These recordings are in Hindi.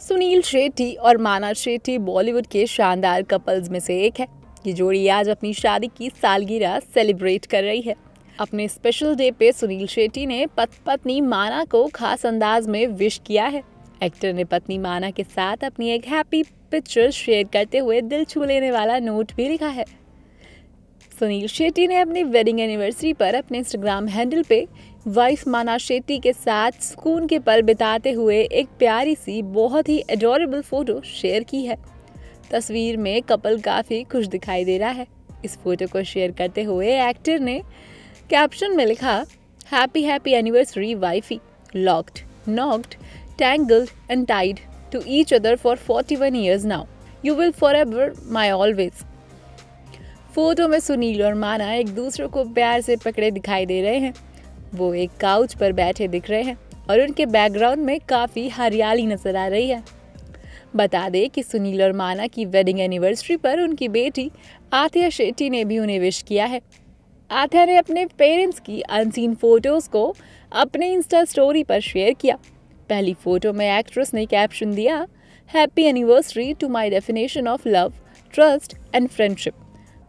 सुनील शेट्टी और माना शेट्टी बॉलीवुड के शानदार कपल्स में से एक है। ये जोड़ी आज अपनी शादी की सालगिरह सेलिब्रेट कर रही है। अपने स्पेशल डे पे सुनील शेट्टी ने पत पत्नी माना को खास अंदाज में विश किया है। एक्टर ने पत्नी माना के साथ अपनी एक हैप्पी पिक्चर शेयर करते हुए दिल छू लेने वाला नोट भी लिखा है। सुनील शेट्टी ने अपनी वेडिंग एनिवर्सरी पर अपने इंस्टाग्राम हैंडल पे वाइफ माना शेट्टी के साथ सुकून के पल बिताते हुए एक प्यारी सी, बहुत ही एडोरेबल फ़ोटो शेयर की है। तस्वीर में कपल काफ़ी खुश दिखाई दे रहा है। इस फ़ोटो को शेयर करते हुए एक्टर ने कैप्शन में लिखा happy happy anniversary wifey locked knocked tangled and tied to each other for 41 years now you will for ever my always photo में सुनील और माना एक दूसरे को प्यार से पकड़े दिखाई दे रहे हैं। वो एक काउच पर बैठे दिख रहे हैं और उनके बैकग्राउंड में काफ़ी हरियाली नज़र आ रही है। बता दें कि सुनील और माना की वेडिंग एनिवर्सरी पर उनकी बेटी आथिया शेट्टी ने भी उन्हें विश किया है। आथिया ने अपने पेरेंट्स की अनसीन फ़ोटोज़ को अपने इंस्टा स्टोरी पर शेयर किया। पहली फ़ोटो में एक्ट्रेस ने कैप्शन दिया happy anniversary to my definition of love trust and friendship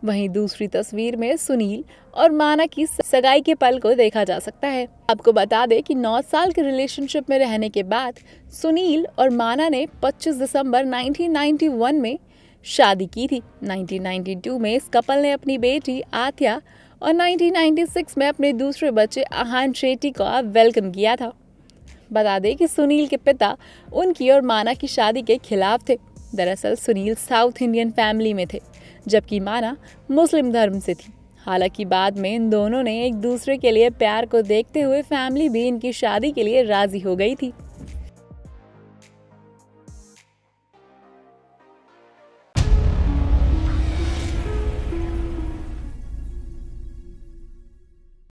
वहीं दूसरी तस्वीर में सुनील और माना की सगाई के पल को देखा जा सकता है। आपको बता दें कि 9 साल के रिलेशनशिप में रहने के बाद सुनील और माना ने 25 दिसंबर 1991 में शादी की थी। 1992 में इस कपल ने अपनी बेटी आथ्या और 1996 में अपने दूसरे बच्चे आहान शेट्टी का वेलकम किया था। बता दें कि सुनील के पिता उनकी और माना की शादी के खिलाफ थे। दरअसल सुनील साउथ इंडियन फैमिली में थे, जबकि माना मुस्लिम धर्म से थी। हालाँकि बाद में इन दोनों ने एक दूसरे के लिए प्यार को देखते हुए फैमिली भी इनकी शादी के लिए राज़ी हो गई थी।